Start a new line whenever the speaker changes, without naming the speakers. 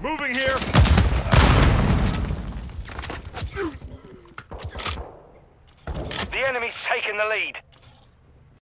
Moving here.
The enemy's taken the lead.